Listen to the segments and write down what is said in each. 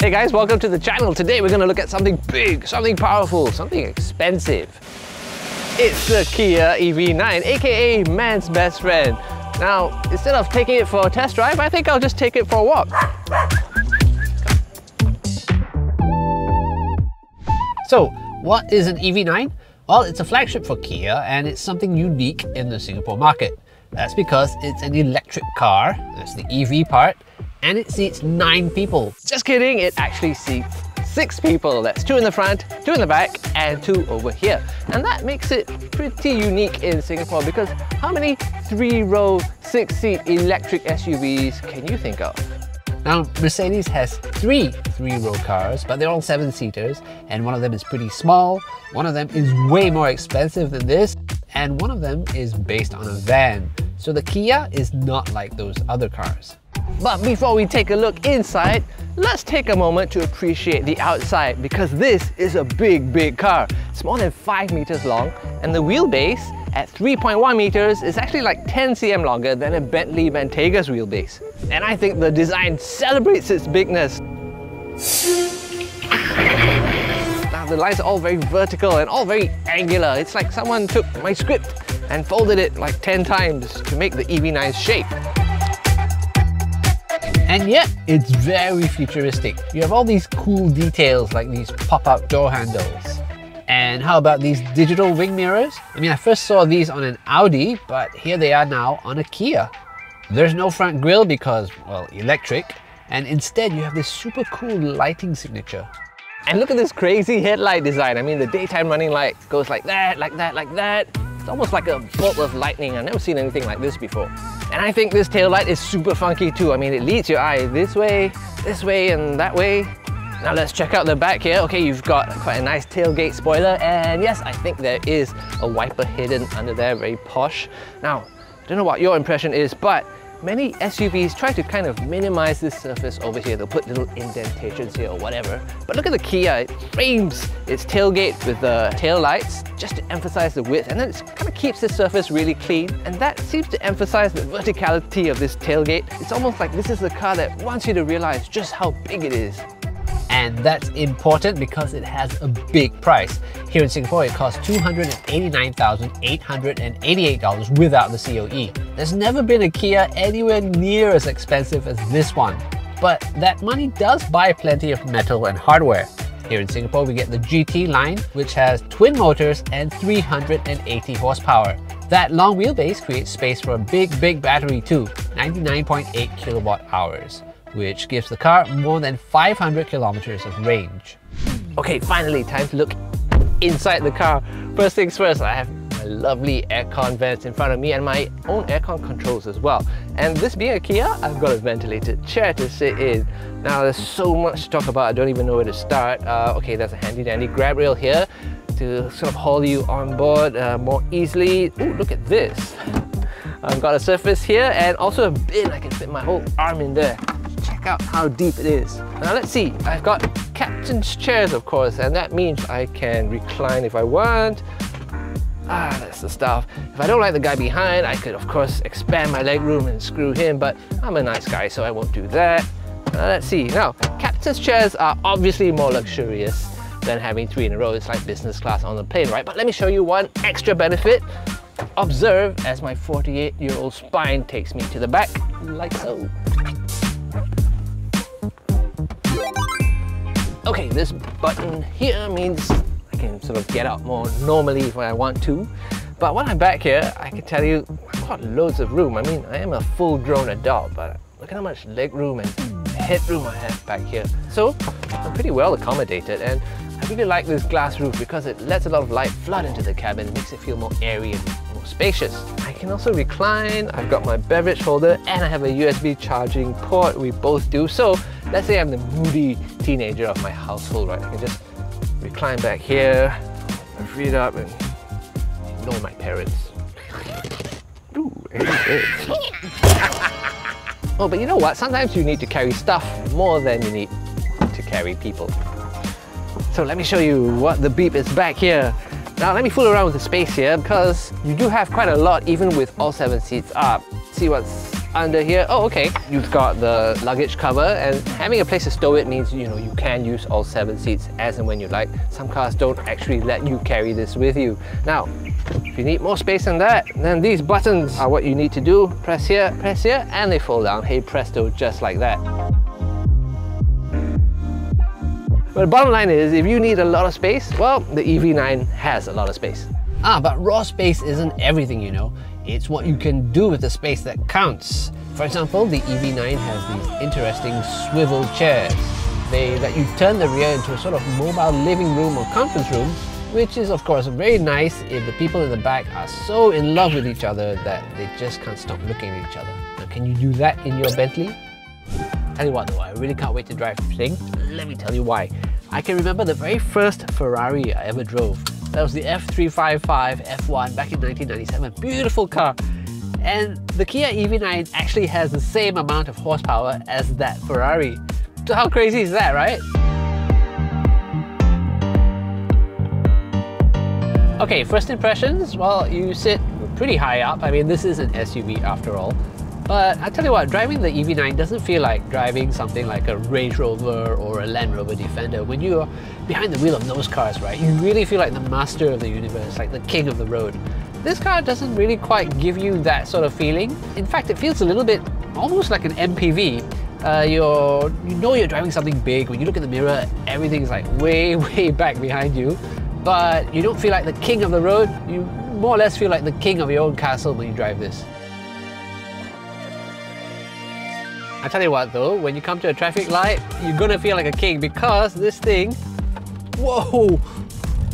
Hey guys, welcome to the channel. Today we're gonna look at something big, something powerful, something expensive. It's the Kia EV9, aka man's best friend. Now, instead of taking it for a test drive, I think I'll just take it for a walk. So, what is an EV9? Well, it's a flagship for Kia and it's something unique in the Singapore market. That's because it's an electric car, that's the EV part, and it seats nine people. Just kidding, it actually seats six people. That's two in the front, two in the back, and two over here. And that makes it pretty unique in Singapore because how many three-row, six-seat electric SUVs can you think of? Now, Mercedes has three three-row cars, but they're all seven-seaters, and one of them is pretty small, one of them is way more expensive than this, and one of them is based on a van. So the Kia is not like those other cars. But before we take a look inside, let's take a moment to appreciate the outside because this is a big, big car. It's more than 5 meters long and the wheelbase at 3.1 meters is actually like 10 cm longer than a Bentley Bentayga's wheelbase. And I think the design celebrates its bigness. The lines are all very vertical and all very angular. It's like someone took my script and folded it like 10 times to make the EV9's shape. And yet, it's very futuristic. You have all these cool details like these pop-out door handles. And how about these digital wing mirrors? I mean, I first saw these on an Audi, but here they are now on a Kia. There's no front grille because, well, electric, and instead you have this super cool lighting signature. And look at this crazy headlight design. I mean, the daytime running light goes like that, like that, like that. It's almost like a bolt of lightning. I've never seen anything like this before. And I think this tail light is super funky too. I mean, it leads your eye this way, this way, and that way. Now let's check out the back here. Okay, you've got quite a nice tailgate spoiler, and yes, I think there is a wiper hidden under there, very posh. Now, I don't know what your impression is, but Many SUVs try to kind of minimize this surface over here. They'll put little indentations here or whatever. But look at the Kia, it frames its tailgate with the tail lights just to emphasize the width and then it kind of keeps the surface really clean and that seems to emphasize the verticality of this tailgate. It's almost like this is the car that wants you to realize just how big it is. And that's important because it has a big price. Here in Singapore, it costs $289,888 without the COE. There's never been a Kia anywhere near as expensive as this one. But that money does buy plenty of metal and hardware. Here in Singapore, we get the GT line, which has twin motors and 380 horsepower. That long wheelbase creates space for a big, big battery too, 99.8 kilowatt hours which gives the car more than 500 kilometers of range. Okay, finally, time to look inside the car. First things first, I have my lovely aircon vents in front of me and my own aircon controls as well. And this being a Kia, I've got a ventilated chair to sit in. Now there's so much to talk about, I don't even know where to start. Uh, okay, there's a handy dandy grab rail here to sort of haul you on board uh, more easily. Ooh, look at this. I've got a surface here and also a bin, I can fit my whole arm in there out how deep it is. Now let's see, I've got captain's chairs of course, and that means I can recline if I want. Ah, that's the stuff. If I don't like the guy behind, I could of course expand my leg room and screw him, but I'm a nice guy so I won't do that. Now let's see, now captain's chairs are obviously more luxurious than having three in a row. It's like business class on the plane, right? But let me show you one extra benefit. Observe as my 48 year old spine takes me to the back, like so. Okay, this button here means I can sort of get out more normally if I want to. But when I'm back here, I can tell you I've got loads of room. I mean, I am a full-grown adult, but look at how much leg room and headroom I have back here. So, I'm pretty well accommodated and I really like this glass roof because it lets a lot of light flood into the cabin, makes it feel more airy and more spacious. I can also recline, I've got my beverage holder and I have a USB charging port, we both do. So let's say I'm the moody teenager of my household, right? I can just recline back here, read up and ignore my parents. Ooh, oh, but you know what? Sometimes you need to carry stuff more than you need to carry people. So let me show you what the beep is back here. Now let me fool around with the space here because you do have quite a lot even with all seven seats up. See what's under here, oh okay, you've got the luggage cover and having a place to stow it means you know you can use all seven seats as and when you like. Some cars don't actually let you carry this with you. Now, if you need more space than that, then these buttons are what you need to do. Press here, press here, and they fold down. Hey presto, just like that. But the bottom line is, if you need a lot of space, well, the EV9 has a lot of space. Ah, but raw space isn't everything, you know. It's what you can do with the space that counts. For example, the EV9 has these interesting swivel chairs. They let you turn the rear into a sort of mobile living room or conference room, which is of course very nice if the people in the back are so in love with each other that they just can't stop looking at each other. Now, can you do that in your Bentley? Tell you what though, I really can't wait to drive this thing. Let me tell you why. I can remember the very first Ferrari I ever drove. That was the F355 F1 back in 1997. Beautiful car. And the Kia EV9 actually has the same amount of horsepower as that Ferrari. So how crazy is that, right? Okay, first impressions, well, you sit pretty high up. I mean, this is an SUV after all. But I tell you what, driving the EV9 doesn't feel like driving something like a Range Rover or a Land Rover Defender. When you're behind the wheel of those cars, right, you really feel like the master of the universe, like the king of the road. This car doesn't really quite give you that sort of feeling. In fact, it feels a little bit almost like an MPV. Uh, you're, you know you're driving something big. When you look in the mirror, everything's like way, way back behind you. But you don't feel like the king of the road. You more or less feel like the king of your own castle when you drive this. I tell you what though, when you come to a traffic light, you're gonna feel like a king because this thing, whoa,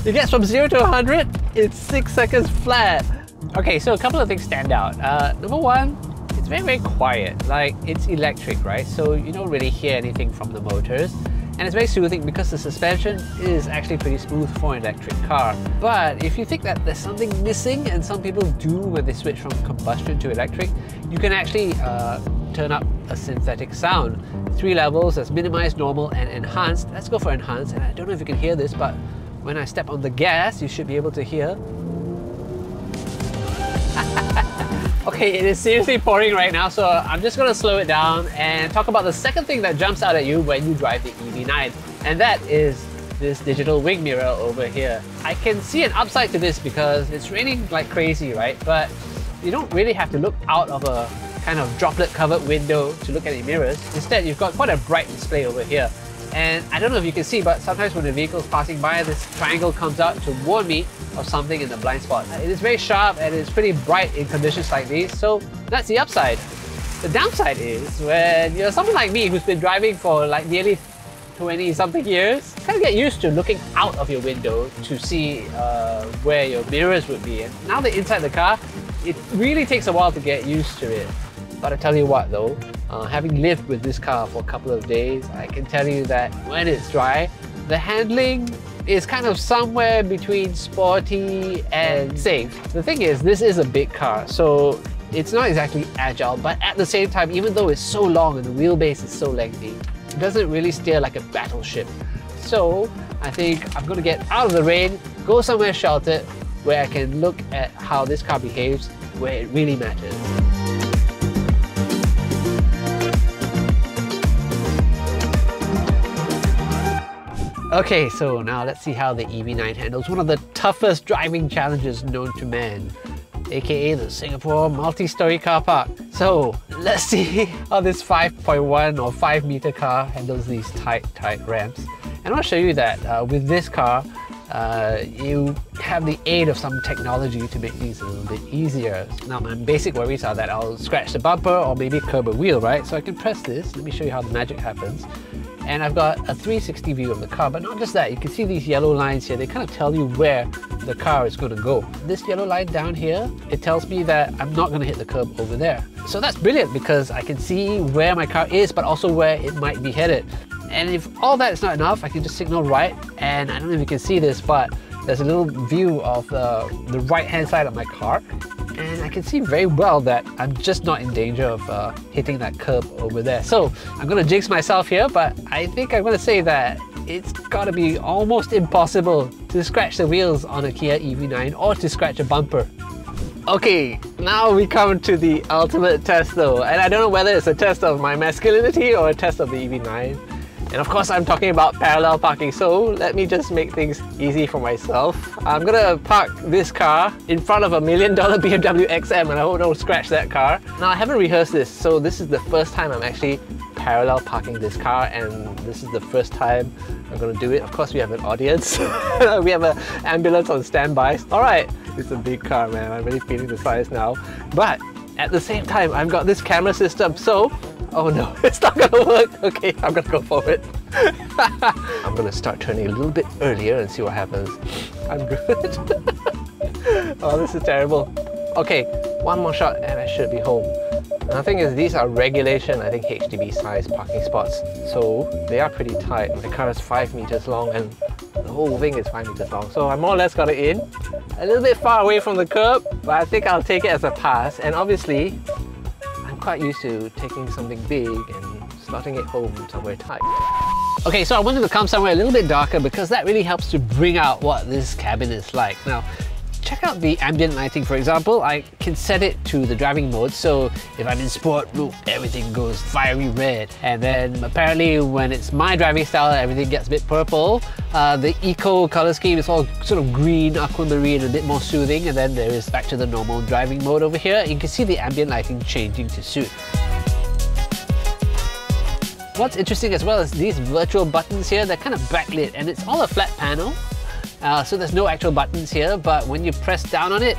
it gets from zero to 100 in six seconds flat. Okay, so a couple of things stand out. Uh, number one, it's very, very quiet. Like, it's electric, right? So you don't really hear anything from the motors. And it's very soothing because the suspension is actually pretty smooth for an electric car. But if you think that there's something missing, and some people do when they switch from combustion to electric, you can actually uh, turn up a synthetic sound. Three levels, that's minimized, normal, and enhanced. Let's go for enhanced, and I don't know if you can hear this, but when I step on the gas, you should be able to hear. okay, it is seriously pouring right now, so I'm just gonna slow it down and talk about the second thing that jumps out at you when you drive the EV9, and that is this digital wing mirror over here. I can see an upside to this because it's raining like crazy, right? But you don't really have to look out of a kind of droplet covered window to look at the mirrors. Instead, you've got quite a bright display over here. And I don't know if you can see, but sometimes when the vehicle's passing by, this triangle comes out to warn me of something in the blind spot. It is very sharp and it's pretty bright in conditions like these, so that's the upside. The downside is when you're someone like me who's been driving for like nearly 20 something years, kind of get used to looking out of your window to see uh, where your mirrors would be. And now that inside the car, it really takes a while to get used to it. But I tell you what though, uh, having lived with this car for a couple of days, I can tell you that when it's dry, the handling is kind of somewhere between sporty and safe. The thing is, this is a big car, so it's not exactly agile, but at the same time, even though it's so long and the wheelbase is so lengthy, it doesn't really steer like a battleship. So I think I'm gonna get out of the rain, go somewhere sheltered, where I can look at how this car behaves where it really matters. Okay, so now let's see how the EV9 handles one of the toughest driving challenges known to man, aka the Singapore multi-story car park. So let's see how this 5.1 or 5 meter car handles these tight, tight ramps. And I'll show you that uh, with this car, uh, you have the aid of some technology to make things a little bit easier. Now my basic worries are that I'll scratch the bumper or maybe curb a wheel, right? So I can press this, let me show you how the magic happens. And I've got a 360 view of the car, but not just that, you can see these yellow lines here, they kind of tell you where the car is going to go. This yellow line down here, it tells me that I'm not going to hit the curb over there. So that's brilliant because I can see where my car is, but also where it might be headed. And if all that is not enough, I can just signal right. And I don't know if you can see this, but there's a little view of the, the right hand side of my car. And I can see very well that I'm just not in danger of uh, hitting that curb over there. So I'm gonna jinx myself here, but I think I'm gonna say that it's gotta be almost impossible to scratch the wheels on a Kia EV9 or to scratch a bumper. Okay, now we come to the ultimate test though, and I don't know whether it's a test of my masculinity or a test of the EV9. And of course I'm talking about parallel parking, so let me just make things easy for myself. I'm gonna park this car in front of a million dollar BMW XM and I hope don't scratch that car. Now I haven't rehearsed this, so this is the first time I'm actually parallel parking this car and this is the first time I'm gonna do it. Of course we have an audience, we have an ambulance on standby. Alright, it's a big car, man. I'm really feeling the size now. But at the same time, I've got this camera system, so oh no, it's not gonna work. Okay, I'm gonna go for it. I'm gonna start turning a little bit earlier and see what happens. I'm good. oh, this is terrible. Okay, one more shot and I should be home. And the thing is, these are regulation, I think HDB size parking spots. So they are pretty tight. My car is five meters long and the whole thing is 5 meters long. So I more or less got it in. A little bit far away from the curb, but I think I'll take it as a pass. And obviously, quite used to taking something big and slotting it home somewhere tight. Okay, so I wanted to come somewhere a little bit darker because that really helps to bring out what this cabin is like. Now, check out the ambient lighting for example. I can set it to the driving mode so if I'm in sport mode everything goes fiery red and then apparently when it's my driving style everything gets a bit purple. Uh, the eco color scheme is all sort of green, aquamarine, a bit more soothing and then there is back to the normal driving mode over here. You can see the ambient lighting changing to suit. What's interesting as well is these virtual buttons here, they're kind of backlit and it's all a flat panel uh, so there's no actual buttons here, but when you press down on it,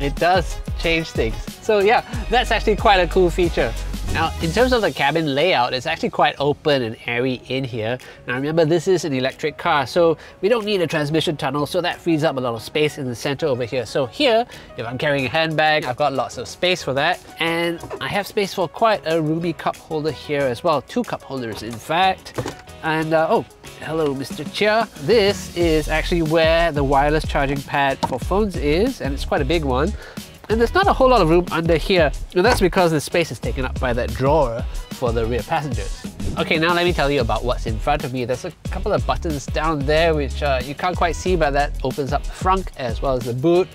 it does change things. So yeah, that's actually quite a cool feature. Now, in terms of the cabin layout, it's actually quite open and airy in here. Now remember, this is an electric car, so we don't need a transmission tunnel, so that frees up a lot of space in the center over here. So here, if I'm carrying a handbag, I've got lots of space for that. And I have space for quite a roomy cup holder here as well. Two cup holders, in fact. And uh, oh, hello Mr. Chia. This is actually where the wireless charging pad for phones is, and it's quite a big one. And there's not a whole lot of room under here. And that's because the space is taken up by that drawer for the rear passengers. Okay, now let me tell you about what's in front of me. There's a couple of buttons down there which uh, you can't quite see, but that opens up the front as well as the boot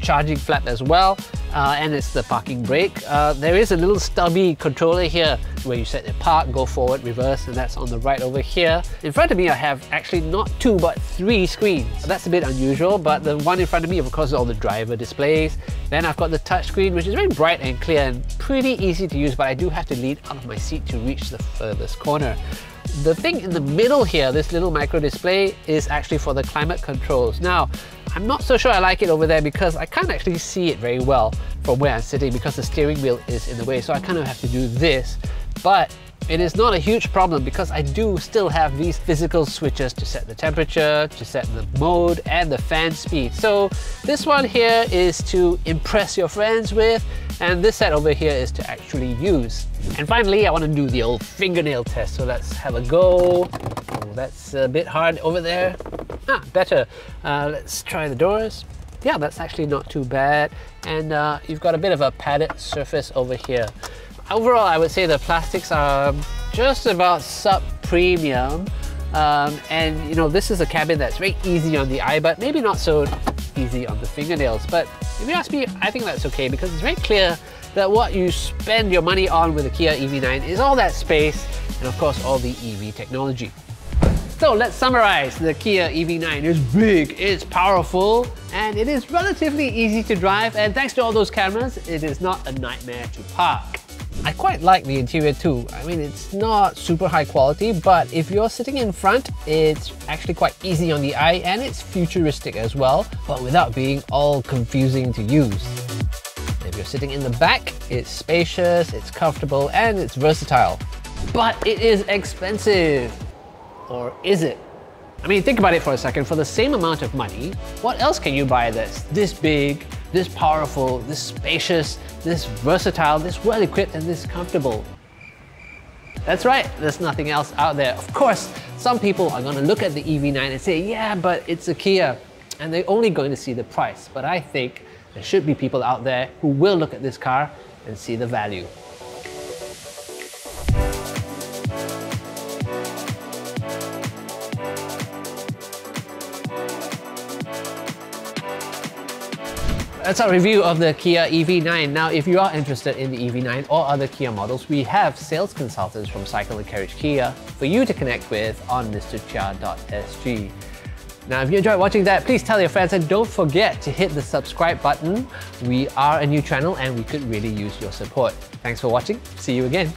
charging flap as well uh, and it's the parking brake. Uh, there is a little stubby controller here where you set the park, go forward, reverse and that's on the right over here. In front of me I have actually not two but three screens. That's a bit unusual but the one in front of me of course is all the driver displays. Then I've got the touch screen which is very bright and clear and pretty easy to use but I do have to lean out of my seat to reach the furthest corner. The thing in the middle here, this little micro display, is actually for the climate controls. Now, I'm not so sure I like it over there because I can't actually see it very well from where I'm sitting because the steering wheel is in the way. So I kind of have to do this. But it is not a huge problem because I do still have these physical switches to set the temperature, to set the mode and the fan speed. So this one here is to impress your friends with and this set over here is to actually use. And finally, I want to do the old fingernail test. So let's have a go. Oh, that's a bit hard over there. Ah, better. Uh, let's try the doors. Yeah, that's actually not too bad. And uh, you've got a bit of a padded surface over here. Overall, I would say the plastics are just about sub-premium. Um, and you know, this is a cabin that's very easy on the eye, but maybe not so easy on the fingernails. But if you ask me, I think that's okay because it's very clear that what you spend your money on with the Kia EV9 is all that space and of course all the EV technology. So let's summarize. The Kia EV9 is big, it's powerful, and it is relatively easy to drive. And thanks to all those cameras, it is not a nightmare to park. I quite like the interior too. I mean, it's not super high quality, but if you're sitting in front, it's actually quite easy on the eye and it's futuristic as well, but without being all confusing to use. If you're sitting in the back, it's spacious, it's comfortable, and it's versatile. But it is expensive. Or is it? I mean, think about it for a second. For the same amount of money, what else can you buy that's this big, this powerful, this spacious, this versatile, this well equipped, and this comfortable? That's right, there's nothing else out there. Of course, some people are going to look at the EV9 and say, yeah, but it's a Kia. And they're only going to see the price. But I think there should be people out there who will look at this car and see the value. That's our review of the Kia EV9. Now, if you are interested in the EV9 or other Kia models, we have sales consultants from Cycle and Carriage Kia for you to connect with on mrchia.sg. Now, if you enjoyed watching that, please tell your friends and don't forget to hit the subscribe button. We are a new channel and we could really use your support. Thanks for watching. See you again.